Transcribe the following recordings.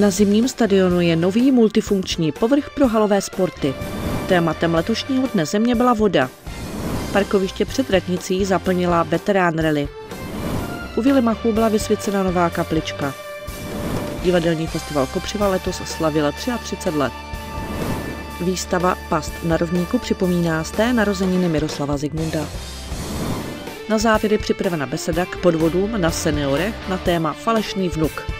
Na zimním stadionu je nový multifunkční povrch pro halové sporty. Tématem letošního dne země byla voda. Parkoviště před radnicí zaplnila veterán rally. U Vilimachu byla vysvěcena nová kaplička. Divadelní festival Kopřiva letos slavila 33 let. Výstava Past na rovníku připomíná z té narozeniny Miroslava Zigmunda. Na závěr je připravena beseda k podvodům na seniorech na téma Falešný vnuk.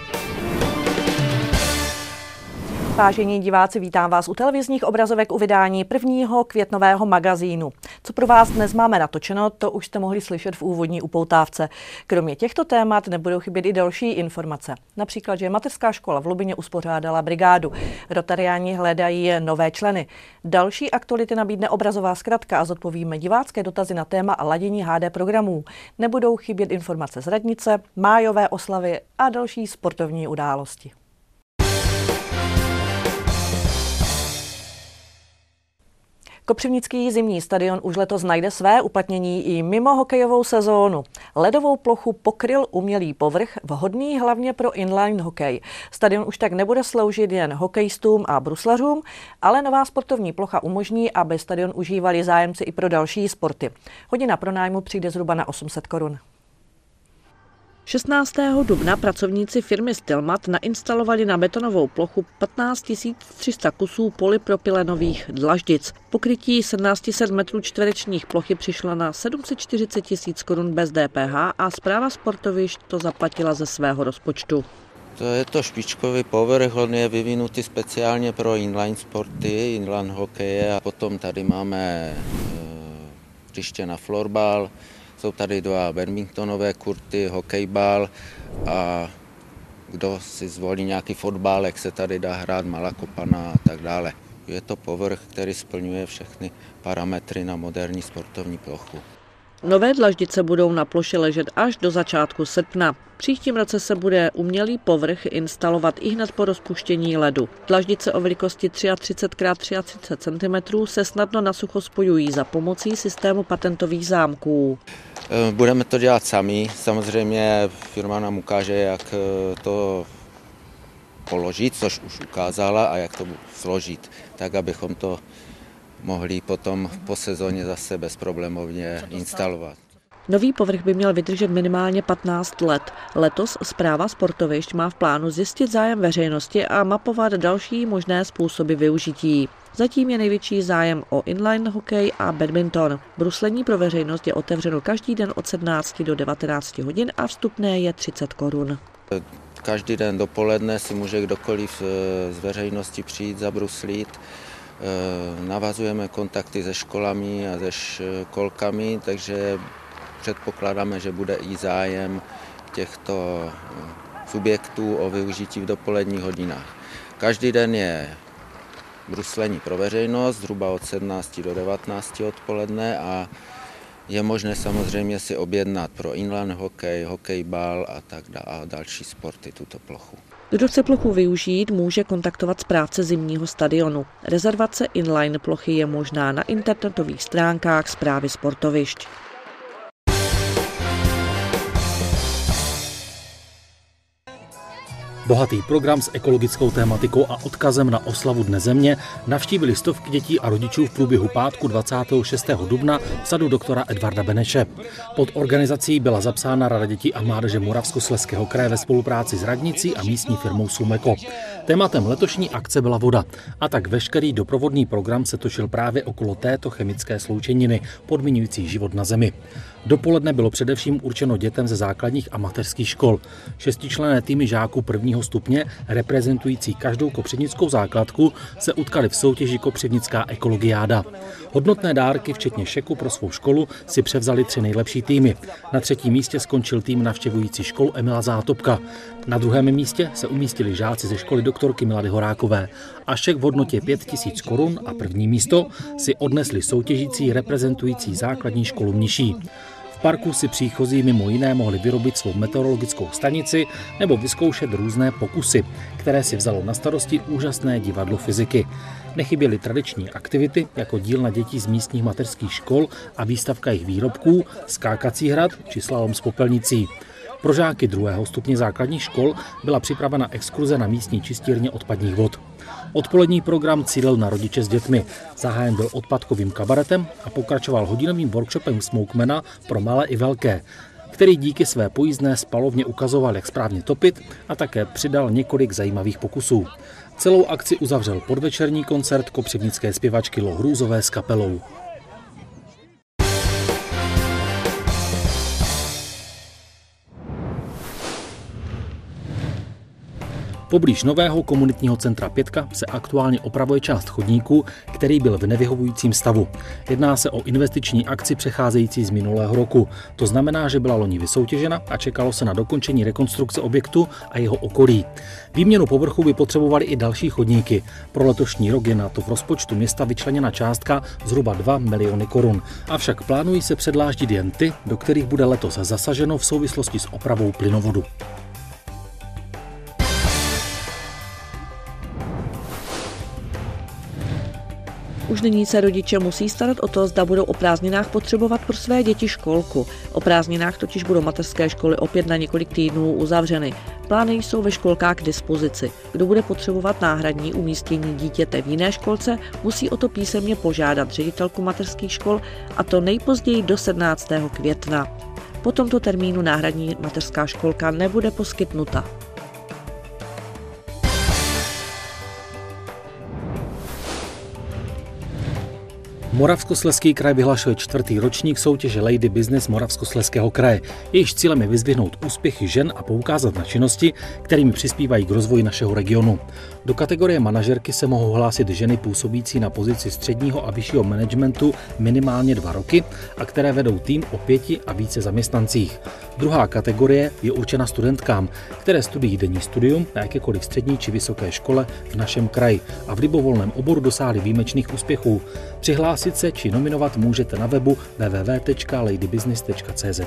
Vážení diváci, vítám vás u televizních obrazovek u vydání prvního květnového magazínu. Co pro vás dnes máme natočeno, to už jste mohli slyšet v úvodní upoutávce. Kromě těchto témat nebudou chybět i další informace. Například, že mateřská škola v Lubině uspořádala brigádu. Rotariáni hledají nové členy. Další aktuality nabídne obrazová zkratka a zodpovíme divácké dotazy na téma a ladění HD programů. Nebudou chybět informace z radnice, májové oslavy a další sportovní události. Kopřivnický zimní stadion už letos najde své uplatnění i mimo hokejovou sezónu. Ledovou plochu pokryl umělý povrch, vhodný hlavně pro inline hokej. Stadion už tak nebude sloužit jen hokejistům a bruslařům, ale nová sportovní plocha umožní, aby stadion užívali zájemci i pro další sporty. Hodina pronájmu přijde zhruba na 800 korun. 16. dubna pracovníci firmy Stilmat nainstalovali na betonovou plochu 15 300 kusů polypropylenových dlaždic. Pokrytí 1700 metrů čtverečních plochy přišlo na 740 tisíc korun bez DPH a zpráva sportovišť to zaplatila ze svého rozpočtu. To je to špičkový povrch, on je vyvinutý speciálně pro inline sporty, inline hokeje a potom tady máme hřiště na florbal, jsou tady dva badmintonové kurty, hokejbal a kdo si zvolí nějaký fotbal, jak se tady dá hrát, malá kopana a tak dále. Je to povrch, který splňuje všechny parametry na moderní sportovní plochu. Nové dlaždice budou na ploše ležet až do začátku srpna. Příštím roce se bude umělý povrch instalovat i hned po rozpuštění ledu. Dlaždice o velikosti 33 x 33 cm se snadno na sucho spojují za pomocí systému patentových zámků. Eh, budeme to dělat sami. Samozřejmě firma nám ukáže, jak eh, to položit, což už ukázala, a jak to složit, tak abychom to mohli potom po sezóně zase bezproblémovně instalovat. Nový povrch by měl vydržet minimálně 15 let. Letos zpráva sportovišť má v plánu zjistit zájem veřejnosti a mapovat další možné způsoby využití. Zatím je největší zájem o inline hokej a badminton. Bruslení pro veřejnost je otevřeno každý den od 17 do 19 hodin a vstupné je 30 korun. Každý den dopoledne si může kdokoliv z veřejnosti přijít zabruslit. Eh, navazujeme kontakty se školami a se školkami, takže předpokládáme, že bude i zájem těchto eh, subjektů o využití v dopoledních hodinách. Každý den je bruslení pro veřejnost, zhruba od 17 do 19 odpoledne a je možné samozřejmě si objednat pro inline hokej, hokejbal a tak dále a další sporty tuto plochu. Kdo chce plochu využít, může kontaktovat správce zimního stadionu. Rezervace inline plochy je možná na internetových stránkách zprávy sportovišť. Bohatý program s ekologickou tématikou a odkazem na oslavu Dne země navštívili stovky dětí a rodičů v průběhu pátku 26. dubna v sadu doktora Edvarda Beneše. Pod organizací byla zapsána Rada dětí a mládeže Moravskosleského kraje ve spolupráci s radnicí a místní firmou Sumeko. Tématem letošní akce byla voda a tak veškerý doprovodný program se točil právě okolo této chemické sloučeniny, podmiňující život na Zemi. Dopoledne bylo především určeno dětem ze základních a mateřských škol. Šestičlené týmy žáků prvního stupně, reprezentující každou kopřivnickou základku, se utkali v soutěži Kopřivnická ekologiáda. Hodnotné dárky, včetně šeku pro svou školu, si převzali tři nejlepší týmy. Na třetím místě skončil tým navštěvující školu Emila Zátopka. Na druhém místě se umístili žáci ze školy doktorky Milady Horákové. A šek v hodnotě 5000 korun a první místo si odnesli soutěžící reprezentující základní školu Mniší parku si příchozí mimo jiné mohli vyrobit svou meteorologickou stanici nebo vyzkoušet různé pokusy, které si vzalo na starosti úžasné divadlo fyziky. Nechyběly tradiční aktivity jako dílna dětí z místních mateřských škol a výstavka jejich výrobků, skákací hrad či slalom s popelnicí. Pro žáky druhého stupně základních škol byla připravena exkurze na místní čistírně odpadních vod. Odpolední program cílil na rodiče s dětmi. Zahájen byl odpadkovým kabaretem a pokračoval hodinovým workshopem Smokemana pro malé i velké, který díky své pojízdné spalovně ukazoval, jak správně topit a také přidal několik zajímavých pokusů. Celou akci uzavřel podvečerní koncert kopřivnické zpěvačky Lohrůzové s kapelou. Poblíž nového komunitního centra Pětka se aktuálně opravuje část chodníku, který byl v nevyhovujícím stavu. Jedná se o investiční akci přecházející z minulého roku. To znamená, že byla loni vysoutěžena a čekalo se na dokončení rekonstrukce objektu a jeho okolí. Výměnu povrchu by potřebovali i další chodníky. Pro letošní rok je na to v rozpočtu města vyčleněna částka zhruba 2 miliony korun. Avšak plánují se předláždit jen ty, do kterých bude letos zasaženo v souvislosti s opravou plynovodu. Už nyní se rodiče musí starat o to, zda budou o prázdninách potřebovat pro své děti školku. O prázdninách totiž budou mateřské školy opět na několik týdnů uzavřeny. Plány jsou ve školkách k dispozici. Kdo bude potřebovat náhradní umístění dítěte v jiné školce, musí o to písemně požádat ředitelku mateřských škol a to nejpozději do 17. května. Po tomto termínu náhradní mateřská školka nebude poskytnuta. Moravskosleský kraj vyhlašuje čtvrtý ročník soutěže Lady Business Moravskosleského kraje. Jejíž cílem je vyzvihnout úspěchy žen a poukázat na činnosti, kterými přispívají k rozvoji našeho regionu. Do kategorie manažerky se mohou hlásit ženy působící na pozici středního a vyššího managementu minimálně dva roky a které vedou tým o pěti a více zaměstnancích. Druhá kategorie je určena studentkám, které studují denní studium na jakékoliv střední či vysoké škole v našem kraji a v libovolném oboru dosáhli výjimečných úspěchů. Přihlásit se či nominovat můžete na webu www.ladybusiness.cz.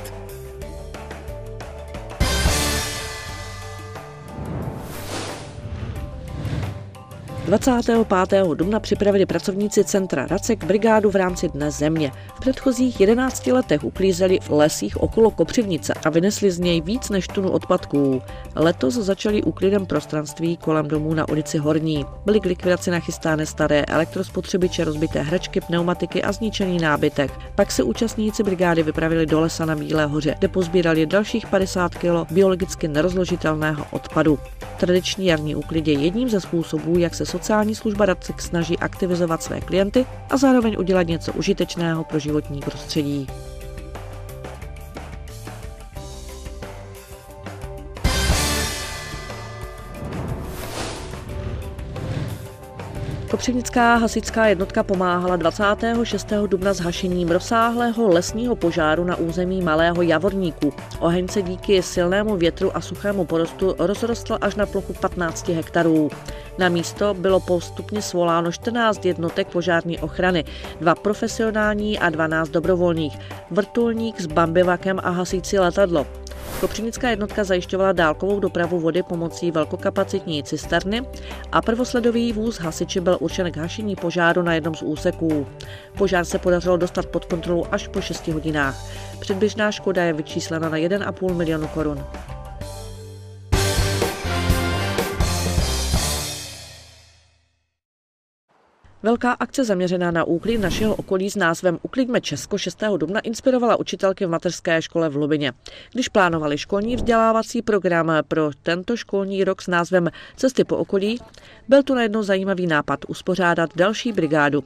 25. dubna připravili pracovníci centra Racek brigádu v rámci Dne země. V předchozích 11 letech uklízeli v lesích okolo Kopřivnice a vynesli z něj víc než tunu odpadků. Letos začali úklidem prostranství kolem domů na ulici Horní. Byly k likvidaci nachystány staré elektrospotřebiče, rozbité hračky, pneumatiky a zničený nábytek. Pak se účastníci brigády vypravili do lesa na Bílé hoře, kde pozbírali dalších 50 kg biologicky nerozložitelného odpadu. Tradiční jarní úklid je jedním ze způsobů, jak se sociální služba Radcek snaží aktivizovat své klienty a zároveň udělat něco užitečného pro životní prostředí. Kopřivnická hasičská jednotka pomáhala 26. dubna s hašením rozsáhlého lesního požáru na území Malého Javorníku. Oheň se díky silnému větru a suchému porostu rozrostl až na plochu 15 hektarů. Na místo bylo postupně svoláno 14 jednotek požární ochrany, dva profesionální a 12 dobrovolných, vrtulník s bambivakem a hasící letadlo. Kopřivnická jednotka zajišťovala dálkovou dopravu vody pomocí velkokapacitní cisterny a prvosledový vůz hasiči byl určen k hašení požáru na jednom z úseků. Požár se podařilo dostat pod kontrolu až po 6 hodinách. Předběžná škoda je vyčíslena na 1,5 milionu korun. Velká akce zaměřená na úklid našeho okolí s názvem Uklidme Česko 6. dubna inspirovala učitelky v mateřské škole v Lubině. Když plánovali školní vzdělávací program pro tento školní rok s názvem Cesty po okolí, byl tu najednou zajímavý nápad uspořádat další brigádu,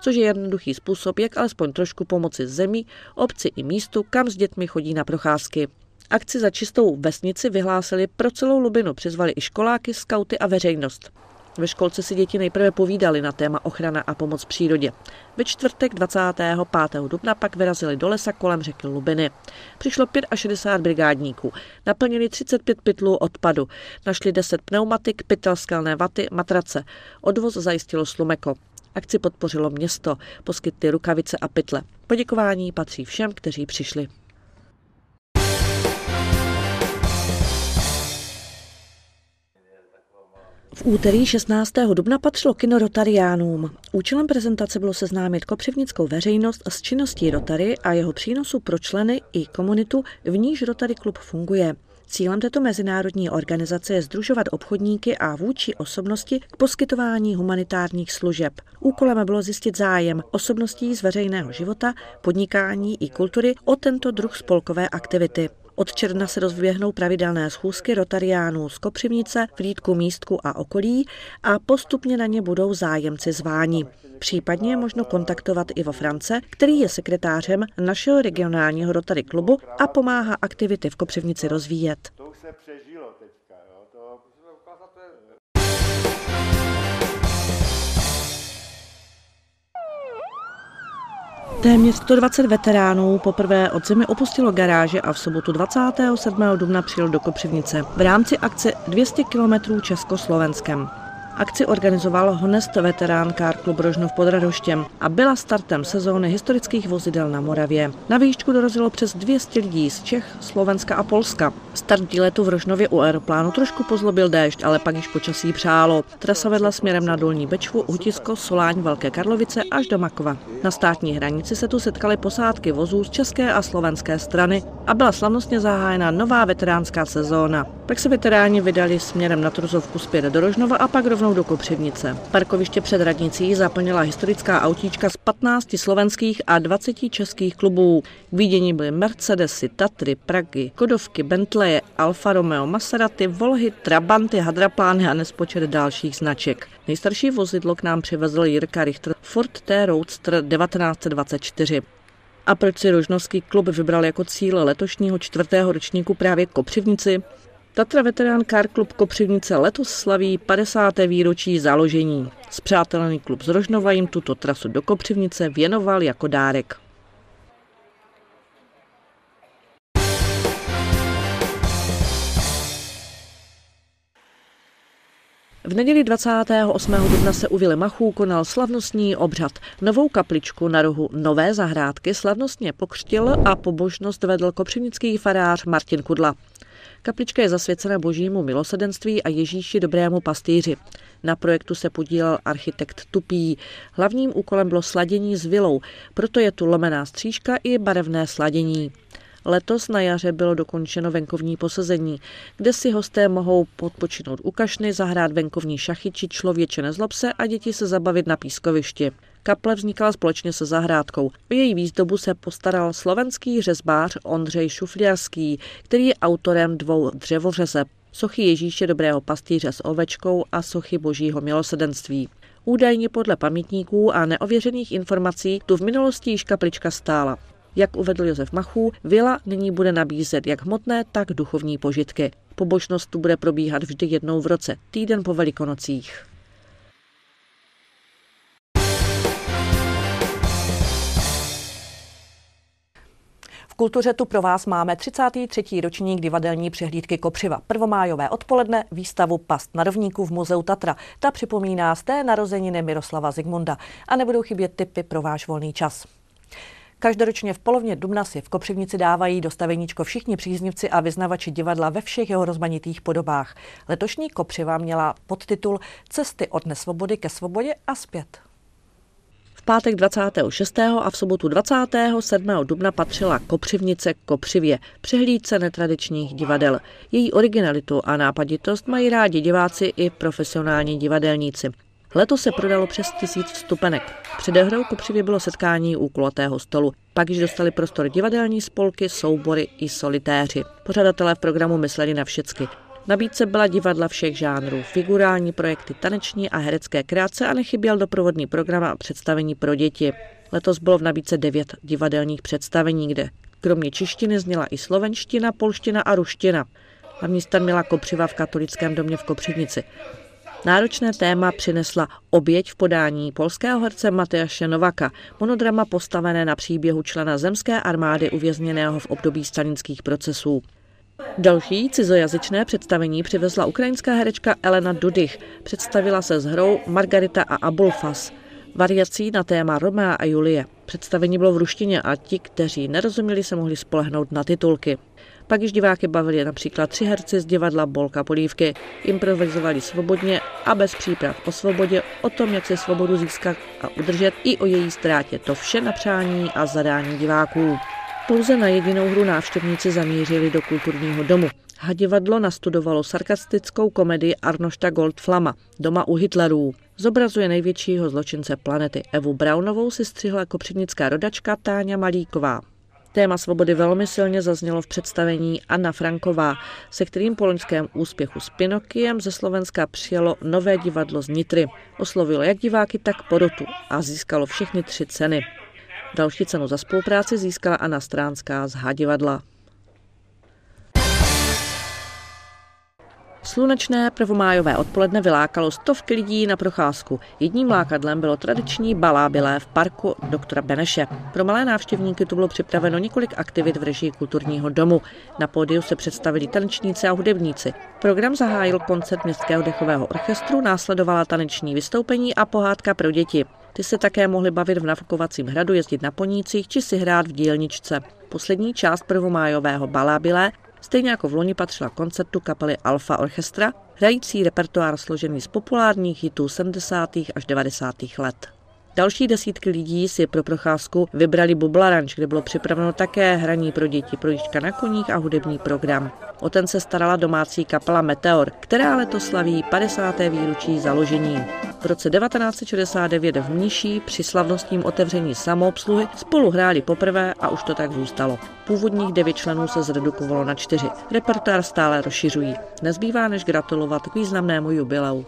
což je jednoduchý způsob, jak alespoň trošku pomoci zemi, obci i místu, kam s dětmi chodí na procházky. Akci za čistou vesnici vyhlásili pro celou Lubinu, přizvali i školáky, skauty a veřejnost. Ve školce si děti nejprve povídali na téma ochrana a pomoc přírodě. Ve čtvrtek 25. dubna pak vyrazili do lesa kolem řeky Lubiny. Přišlo 65 brigádníků, naplnili 35 pytlů odpadu, našli 10 pneumatik, pytel skalné vaty, matrace. Odvoz zajistilo Slumeko. Akci podpořilo město, poskytly rukavice a pytle. Poděkování patří všem, kteří přišli. V úterý 16. dubna patřilo kino Rotariánům. Účelem prezentace bylo seznámit kopřivnickou veřejnost s činností Rotary a jeho přínosu pro členy i komunitu, v níž Rotary klub funguje. Cílem této mezinárodní organizace je združovat obchodníky a vůči osobnosti k poskytování humanitárních služeb. Úkolem bylo zjistit zájem osobností z veřejného života, podnikání i kultury o tento druh spolkové aktivity. Od června se rozběhnou pravidelné schůzky Rotariánů z Kopřivnice, Vlídku, Místku a okolí a postupně na ně budou zájemci zváni. Případně je možno kontaktovat Ivo France, který je sekretářem našeho regionálního Rotary klubu a pomáhá aktivity v Kopřivnici rozvíjet. Téměř 120 veteránů poprvé od zemi opustilo garáže a v sobotu 27. dubna přijel do Kopřivnice v rámci akce 200 km Československem. Akci organizoval Honest veterán Car Club Rožnov pod Radoštěm a byla startem sezóny historických vozidel na Moravě. Na výšku dorazilo přes 200 lidí z Čech, Slovenska a Polska. Start díletu v Rožnově u aeroplánu trošku pozlobil déšť, ale pak již počasí přálo. Trasa vedla směrem na Dolní Bečvu, Hutisko, Soláň, Velké Karlovice až do Makova. Na státní hranici se tu setkaly posádky vozů z české a slovenské strany a byla slavnostně zahájena nová veteránská sezóna. Pak se veteráni vydali směrem na Truzovku zpět do Rožnova a pak rovnou do Kopřivnice. Parkoviště před radnicí zaplnila historická autíčka z 15 slovenských a 20 českých klubů. K vidění byly Mercedesy, Tatry, Pragy, Kodovky, Bentleje, Alfa Romeo, Maserati, Volhy, Trabanty, Hadraplány a nespočet dalších značek. Nejstarší vozidlo k nám přivezl Jirka Richter Ford T Roadster 1924. A proč si Rožnovský klub vybral jako cíl letošního čtvrtého ročníku právě Kopřivnici? Tatra Veterán Car Club Kopřivnice letos slaví 50. výročí založení. Spřátelený klub z Rožnova jim tuto trasu do Kopřivnice věnoval jako dárek. V neděli 28. dubna se u Vily Machů konal slavnostní obřad. Novou kapličku na rohu Nové zahrádky slavnostně pokřtil a pobožnost vedl kopřivnický farář Martin Kudla. Kaplička je zasvěcena božímu milosedenství a Ježíši dobrému pastýři. Na projektu se podílel architekt Tupí. Hlavním úkolem bylo sladění s vilou, proto je tu lomená střížka i barevné sladění. Letos na jaře bylo dokončeno venkovní posezení, kde si hosté mohou podpočinout u kašny, zahrát venkovní šachy či člověče nezlob se a děti se zabavit na pískovišti. Kaple vznikala společně se zahrádkou. O její výzdobu se postaral slovenský řezbář Ondřej Šufliarský, který je autorem dvou dřevořezeb. Sochy Ježíše dobrého pastýře s ovečkou a sochy božího milosedenství. Údajně podle pamětníků a neověřených informací tu v minulosti již kaplička stála. Jak uvedl Josef Machů, vila nyní bude nabízet jak hmotné, tak duchovní požitky. Pobožnost tu bude probíhat vždy jednou v roce, týden po velikonocích. Kultuře tu pro vás máme 33. ročník divadelní přehlídky Kopřiva. Prvomájové odpoledne výstavu Past na rovníku v muzeu Tatra. Ta připomíná z té narozeniny Miroslava Zigmunda. A nebudou chybět tipy pro váš volný čas. Každoročně v polovně dubna si v Kopřivnici dávají do staveníčko všichni příznivci a vyznavači divadla ve všech jeho rozmanitých podobách. Letošní Kopřiva měla podtitul Cesty od nesvobody ke svobodě a zpět. V pátek 26. a v sobotu 27. dubna patřila Kopřivnice Kopřivě, přehlídce netradičních divadel. Její originalitu a nápaditost mají rádi diváci i profesionální divadelníci. Letos se prodalo přes tisíc vstupenek. Před hrou Kopřivě bylo setkání u kulatého stolu. Pak již dostali prostor divadelní spolky, soubory i solitéři. Pořadatelé v programu mysleli na všecky. Nabídce byla divadla všech žánrů, figurální projekty, taneční a herecké kreace a nechyběl doprovodný program a představení pro děti. Letos bylo v nabídce devět divadelních představení, kde kromě češtiny zněla i slovenština, polština a ruština. Hlavní stan měla Kopřiva v katolickém domě v Kopřivnici. Náročné téma přinesla oběť v podání polského herce Matejaše Novaka, monodrama postavené na příběhu člena zemské armády uvězněného v období stalinských procesů. Další cizojazyčné představení přivezla ukrajinská herečka Elena Dudych. Představila se s hrou Margarita a Abulfas, variací na téma Romea a Julie. Představení bylo v ruštině a ti, kteří nerozuměli, se mohli spolehnout na titulky. Pak již diváky bavili například tři herci z divadla Bolka Polívky. Improvizovali svobodně a bez příprav o svobodě, o tom, jak se svobodu získat a udržet i o její ztrátě. To vše na přání a zadání diváků. Pouze na jedinou hru návštěvníci zamířili do kulturního domu. Hadivadlo nastudovalo sarkastickou komedii Arnošta Goldflama Doma u Hitlerů. Zobrazuje největšího zločince planety Evu Braunovou si střihla kopřivnická rodačka Táňa Malíková. Téma svobody velmi silně zaznělo v představení Anna Franková, se kterým po loňském úspěchu s Pinokiem ze Slovenska přijelo nové divadlo z Nitry. Oslovilo jak diváky, tak porotu a získalo všechny tři ceny. Další cenu za spolupráci získala Anna Stránská z Hadivadla. Slunečné prvomájové odpoledne vylákalo stovky lidí na procházku. Jedním lákadlem bylo tradiční balábilé v parku doktora Beneše. Pro malé návštěvníky tu bylo připraveno několik aktivit v režii kulturního domu. Na pódiu se představili tanečníci a hudebníci. Program zahájil koncert Městského dechového orchestru, následovala taneční vystoupení a pohádka pro děti. Ty se také mohly bavit v nafukovacím hradu, jezdit na ponících či si hrát v dílničce. Poslední část prvomájového balábilé Stejně jako v loni patřila koncertu kapely Alfa Orchestra, hrající repertoár složený z populárních hitů 70. až 90. let. Další desítky lidí si pro procházku vybrali Bublaranč, kde bylo připraveno také hraní pro děti, projížďka na koních a hudební program. O ten se starala domácí kapela Meteor, která letos slaví 50. výročí založení. V roce 1969 v Mniší při slavnostním otevření samoobsluhy spolu hráli poprvé a už to tak zůstalo. Původních devět členů se zredukovalo na čtyři. Repertoár stále rozšiřují. Nezbývá než gratulovat k významnému jubileu.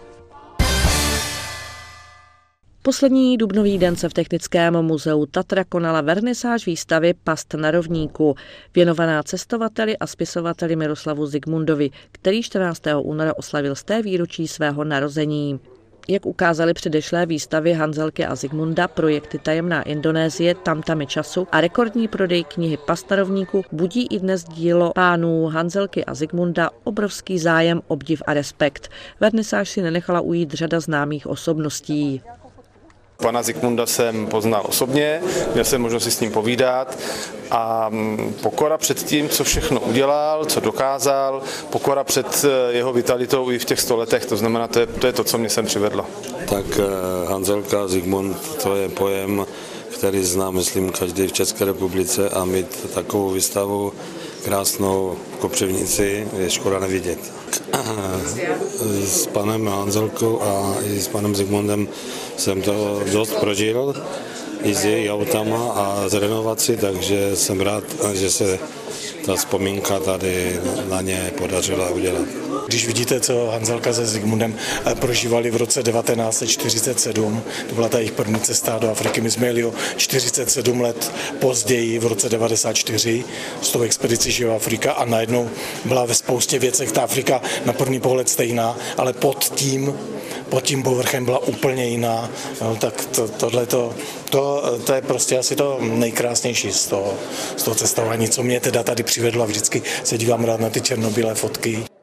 Poslední dubnový den se v Technickém muzeu Tatra konala vernisáž výstavy Past na rovníku, věnovaná cestovateli a spisovateli Miroslavu Zigmundovi, který 14. února oslavil z té výročí svého narození. Jak ukázaly předešlé výstavy Hanzelky a Zigmunda, projekty Tajemná Indonésie, Tamtami času a rekordní prodej knihy Pastarovníku budí i dnes dílo pánů Hanzelky a Zigmunda obrovský zájem, obdiv a respekt. Vernisáž si nenechala ujít řada známých osobností. Pana Zikmunda jsem poznal osobně, měl jsem možnost si s ním povídat a mm, pokora před tím, co všechno udělal, co dokázal, pokora před eh, jeho vitalitou i v těch stoletech, to znamená, to je to, je to co mě sem přivedlo. Tak eh, Hanzelka, Zigmund, to je pojem, který zná, myslím, každý v České republice a mít takovou výstavu krásnou kopřivnici je škoda nevidět. S panem Hanzelkou a i s panem Zigmundem jsem to dost prožil i s její autama a z renovací, takže jsem rád, že se ta vzpomínka tady na ně podařila udělat. Když vidíte, co Hanzelka se Zigmundem eh, prožívali v roce 1947, to byla ta jejich první cesta do Afriky, my jsme jeli o 47 let později, v roce 94, s tou expedicí Živa Afrika a najednou byla ve spoustě věcech ta Afrika na první pohled stejná, ale pod tím pod tím povrchem byla úplně jiná, no, tak to, tohle to, to, to je prostě asi to nejkrásnější z toho, z toho cestování, co mě teda tady přivedlo a vždycky se dívám rád na ty černobílé fotky.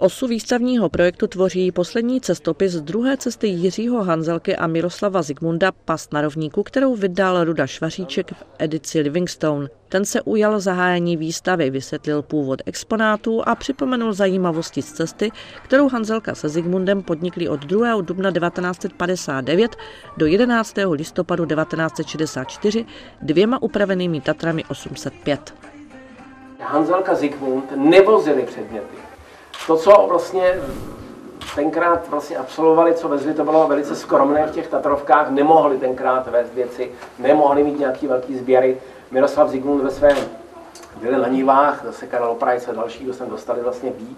Osu výstavního projektu tvoří poslední cestopis druhé cesty Jiřího Hanzelky a Miroslava Zigmunda Past na rovníku, kterou vydal Ruda Švaříček v edici Livingstone. Ten se ujal zahájení výstavy, vysvětlil původ exponátů a připomenul zajímavosti z cesty, kterou Hanzelka se Zigmundem podnikli od 2. dubna 1959 do 11. listopadu 1964 dvěma upravenými Tatrami 805. Hanzelka Zigmund nevozili předměty to, co vlastně tenkrát vlastně absolvovali, co vezli, to bylo velice skromné v těch Tatrovkách, nemohli tenkrát vést věci, nemohli mít nějaký velký sběry. Miroslav Zigmund ve svém byli na Nivách, zase Karel Oprajc a další, kdo sem dostali, vlastně ví,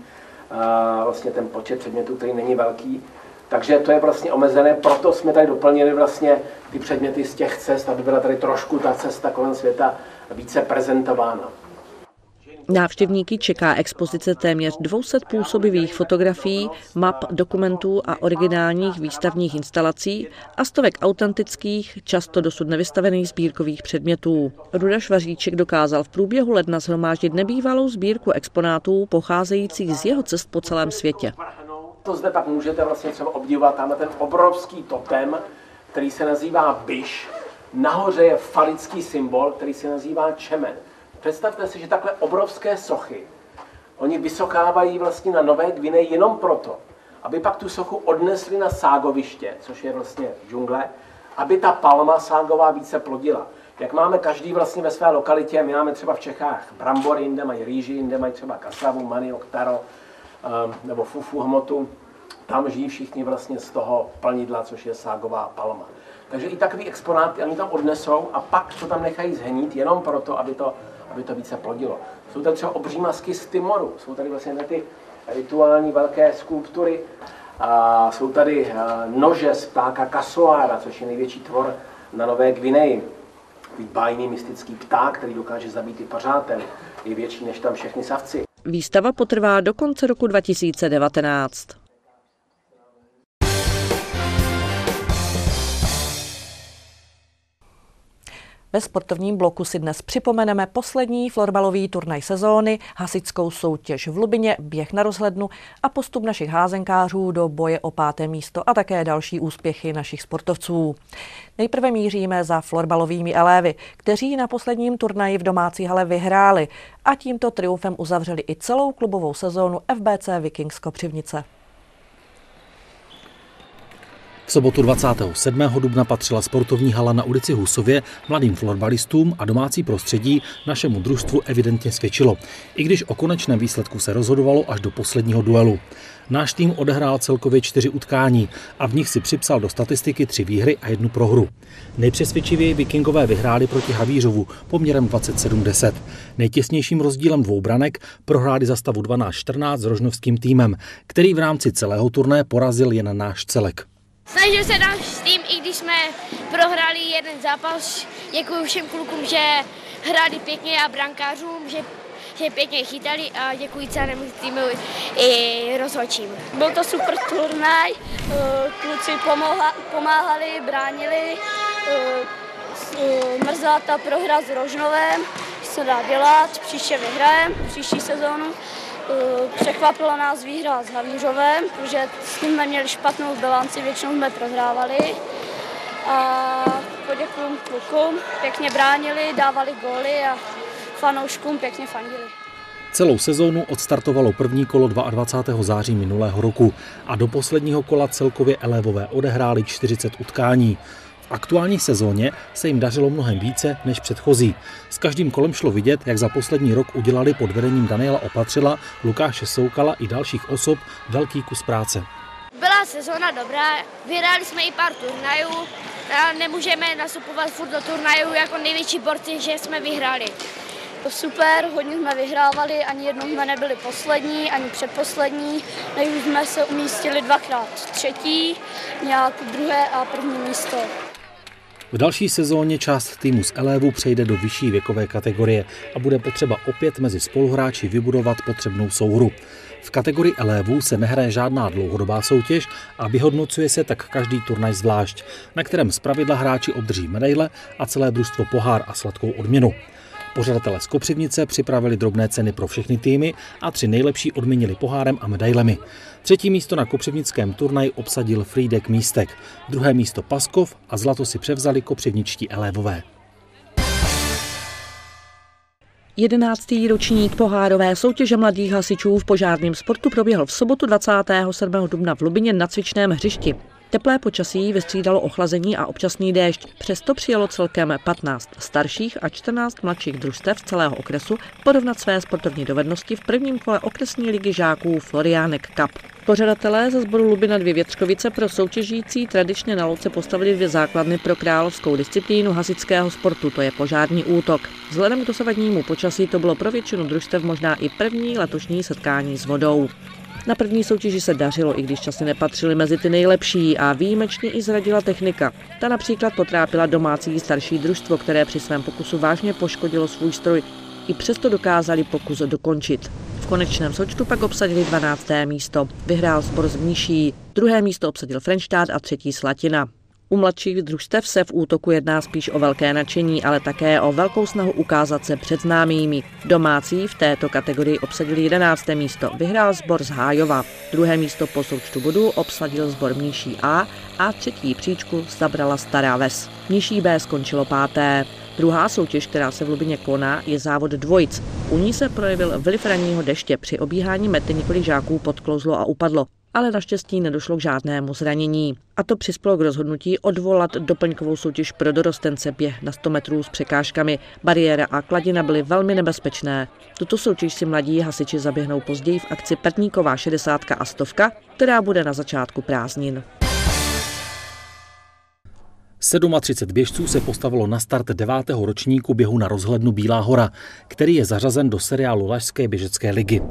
vlastně ten počet předmětů, který není velký. Takže to je vlastně omezené, proto jsme tady doplnili vlastně ty předměty z těch cest, aby byla tady trošku ta cesta kolem světa více prezentována. Návštěvníky čeká expozice téměř 200 působivých fotografií, map, dokumentů a originálních výstavních instalací a stovek autentických, často dosud nevystavených sbírkových předmětů. Ruda Švaříček dokázal v průběhu ledna zhromáždit nebývalou sbírku exponátů pocházejících z jeho cest po celém světě. To zde pak můžete vlastně třeba obdivovat, tam ten obrovský totem, který se nazývá Biš. Nahoře je falický symbol, který se nazývá Čemen. Představte si, že takhle obrovské sochy Oni vysokávají vlastně na Nové Gvineji jenom proto, aby pak tu sochu odnesli na ságoviště, což je vlastně džungle, aby ta palma ságová více plodila. Jak máme každý vlastně ve své lokalitě, my máme třeba v Čechách brambory, jinde mají rýži, jinde mají třeba kasavu, maniok, taro, um, nebo fufu hmotu, tam žijí všichni vlastně z toho plnidla, což je ságová palma. Takže i takový exponáty oni tam odnesou a pak to tam nechají zhenít jenom proto, aby to, aby to více plodilo. Jsou tady třeba obří masky z Timoru, jsou tady vlastně ty rituální velké skulptury, a jsou tady eh, nože z ptáka kasoára, což je největší tvor na Nové Gvineji. Bájný mystický pták, který dokáže zabít i pařátem, je větší než tam všechny savci. Výstava potrvá do konce roku 2019. Ve sportovním bloku si dnes připomeneme poslední florbalový turnaj sezóny, hasičskou soutěž v Lubině, běh na rozhlednu a postup našich házenkářů do boje o páté místo a také další úspěchy našich sportovců. Nejprve míříme za florbalovými elévy, kteří na posledním turnaji v domácí hale vyhráli a tímto triumfem uzavřeli i celou klubovou sezónu FBC Vikings Kopřivnice. Sobotu 27. dubna patřila sportovní hala na ulici Husově mladým florbalistům a domácí prostředí našemu družstvu evidentně svědčilo, i když o konečném výsledku se rozhodovalo až do posledního duelu. Náš tým odehrál celkově čtyři utkání a v nich si připsal do statistiky tři výhry a jednu prohru. Nejpřesvědčivěji vikingové vyhráli proti Havířovu poměrem 27-10. Nejtěsnějším rozdílem dvou branek prohráli za stavu 12-14 s rožnovským týmem, který v rámci celého turné porazil jen náš celek. Snažil se náš tým, i když jsme prohráli jeden zápas. Děkuji všem klukům, že hráli pěkně a brankářům, že, že pěkně chytali a děkuji celému týmu i rozhodčím. Byl to super turnaj, eh, kluci pomáhali, bránili. Eh, eh, mrzela ta prohra s Rožnovem, se dá dělat, příště vyhrajem, příští sezónu. Eh, překvapila nás výhra s Havířovem, protože s ním jsme měli špatnou bilanci, většinou jsme prohrávali. A poděkuju klukům, pěkně bránili, dávali góly a fanouškům pěkně fandili. Celou sezónu odstartovalo první kolo 22. září minulého roku a do posledního kola celkově elevové odehráli 40 utkání aktuální sezóně se jim dařilo mnohem více než předchozí. S každým kolem šlo vidět, jak za poslední rok udělali pod vedením Daniela Opatřila, Lukáše Soukala i dalších osob velký kus práce. Byla sezóna dobrá, vyhráli jsme i pár turnajů, a nemůžeme nastupovat furt do turnajů jako největší borci, že jsme vyhráli. To super, hodně jsme vyhrávali, ani jednou jsme nebyli poslední, ani předposlední. Nejvíc jsme se umístili dvakrát třetí, nějak druhé a první místo. V další sezóně část týmu z Elévu přejde do vyšší věkové kategorie a bude potřeba opět mezi spoluhráči vybudovat potřebnou souhru. V kategorii Elévu se nehraje žádná dlouhodobá soutěž a vyhodnocuje se tak každý turnaj zvlášť, na kterém zpravidla hráči obdrží medaile a celé družstvo pohár a sladkou odměnu. Pořadatelé z Kopřivnice připravili drobné ceny pro všechny týmy a tři nejlepší odměnili pohárem a medailemi. Třetí místo na kopřivnickém turnaji obsadil Frídek Místek, druhé místo Paskov a zlato si převzali kopřivničtí elévové. Jedenáctý ročník pohárové soutěže mladých hasičů v požárním sportu proběhl v sobotu 27. dubna v Lubině na cvičném hřišti. Teplé počasí vystřídalo ochlazení a občasný déšť. Přesto přijelo celkem 15 starších a 14 mladších družstev celého okresu porovnat své sportovní dovednosti v prvním kole okresní ligy žáků Floriánek Cup. Pořadatelé ze sboru Lubina dvě Větřkovice pro soutěžící tradičně na louce postavili dvě základny pro královskou disciplínu hasičského sportu, to je požární útok. Vzhledem k dosavadnímu počasí to bylo pro většinu družstev možná i první letošní setkání s vodou. Na první soutěži se dařilo, i když časy nepatřily mezi ty nejlepší a výjimečně i zradila technika. Ta například potrápila domácí starší družstvo, které při svém pokusu vážně poškodilo svůj stroj. I přesto dokázali pokus dokončit. V konečném součtu pak obsadili 12. místo. Vyhrál spor z Mníší, druhé místo obsadil Frenštát a třetí Slatina. U mladších družstev se v útoku jedná spíš o velké nadšení, ale také o velkou snahu ukázat se před známými. Domácí v této kategorii obsadili 11. místo, vyhrál sbor z Hájova. Druhé místo po součtu bodů obsadil sbor Mníší A a třetí příčku zabrala Stará Ves. Mníší B skončilo páté. Druhá soutěž, která se v Lubině koná, je závod dvojic. U ní se projevil vliv ranního deště. Při obíhání mety několik žáků podklouzlo a upadlo ale naštěstí nedošlo k žádnému zranění. A to přispělo k rozhodnutí odvolat doplňkovou soutěž pro dorostence běh na 100 metrů s překážkami. Bariéra a kladina byly velmi nebezpečné. Tuto soutěž si mladí hasiči zaběhnou později v akci Pertníková 60 a 100, která bude na začátku prázdnin. 37 běžců se postavilo na start devátého ročníku běhu na rozhlednu Bílá hora, který je zařazen do seriálu Lažské běžecké ligy.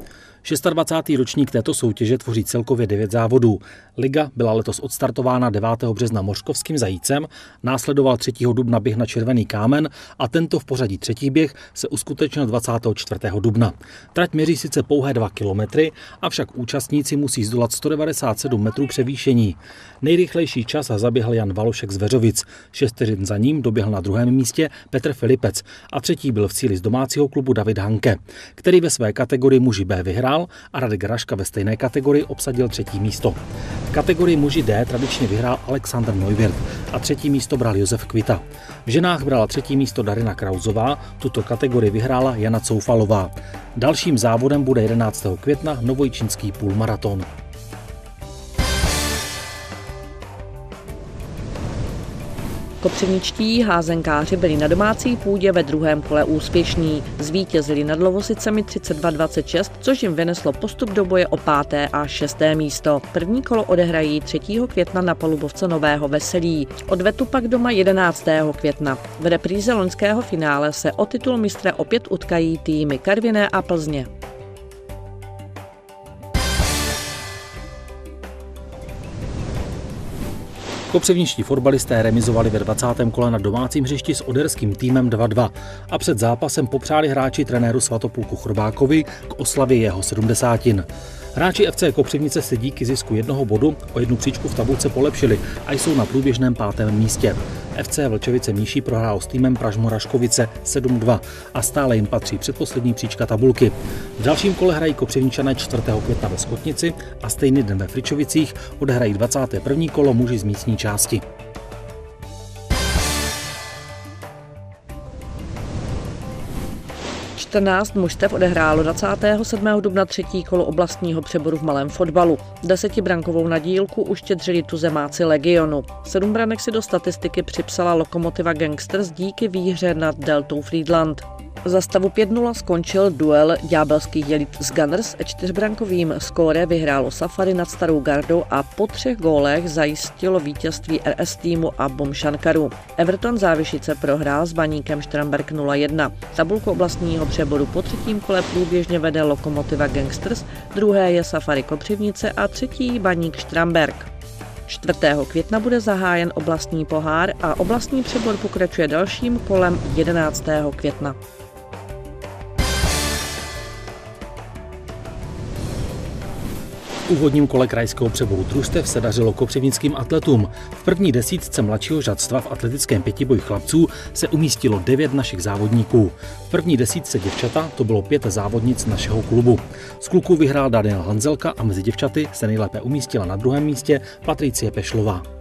26. ročník této soutěže tvoří celkově 9 závodů. Liga byla letos odstartována 9. března Mořkovským zajícem, následoval 3. dubna běh na Červený kámen a tento v pořadí třetí běh se uskutečnil 24. dubna. Trať měří sice pouhé 2 kilometry, avšak účastníci musí zdolat 197 metrů převýšení. Nejrychlejší čas zaběhl Jan Valošek z Veřovic. Šest za ním doběhl na druhém místě Petr Filipec a třetí byl v cíli z domácího klubu David Hanke, který ve své kategorii muži B vyhrál a Radek Raška ve stejné kategorii obsadil třetí místo. V kategorii muži D tradičně vyhrál Alexander Neuwirth a třetí místo bral Josef Kvita. V ženách brala třetí místo Darina Krauzová, tuto kategorii vyhrála Jana Coufalová. Dalším závodem bude 11. května novojčínský půlmaraton. Kopřivničtí házenkáři byli na domácí půdě ve druhém kole úspěšní. Zvítězili nad Lovosicemi 32-26, což jim vyneslo postup do boje o páté a šesté místo. První kolo odehrají 3. května na palubovce Nového Veselí. Odvetu pak doma 11. května. V repríze loňského finále se o titul mistra opět utkají týmy Karviné a Plzně. Kopřivničtí fotbalisté remizovali ve 20. kole na domácím hřišti s oderským týmem 2-2 a před zápasem popřáli hráči trenéru Svatopulku Chrbákovi k oslavě jeho 70. Hráči FC Kopřivnice se díky zisku jednoho bodu o jednu příčku v tabulce polepšili a jsou na průběžném pátém místě. FC Vlčovice Míší prohrál s týmem Pražmoraškovice 7-2 a stále jim patří předposlední příčka tabulky. V dalším kole hrají Kopřivničané 4. května ve Skotnici a stejný den ve Fričovicích odehrají 21. kolo muži z místní části. 14 mužstev odehrálo 27. dubna třetí kolo oblastního přeboru v malém fotbalu. Desetibrankovou nadílku uštědřili tuzemáci Legionu. Sedm branek si do statistiky připsala Lokomotiva Gangsters díky výhře nad Deltou Friedland. Za stavu 5-0 skončil duel ďábelských jelit s Gunners. Čtyřbrankovým skóre vyhrálo Safari nad Starou gardou a po třech gólech zajistilo vítězství RS týmu a Bomšankaru. Everton Závišice prohrál s baníkem Štramberg 0-1. Tabulku oblastního přeboru po třetím kole průběžně vede Lokomotiva Gangsters, druhé je Safari Kopřivnice a třetí baník Štramberg. 4. května bude zahájen oblastní pohár a oblastní přebor pokračuje dalším kolem 11. května. Úvodním kole krajského přeboru družstev se dařilo kopřivnickým atletům. V první desítce mladšího žadstva v atletickém pětiboji chlapců se umístilo devět našich závodníků. V první desítce děvčata to bylo pět závodnic našeho klubu. Z kluků vyhrál Daniel Hanzelka a mezi děvčaty se nejlépe umístila na druhém místě Patricie Pešlová.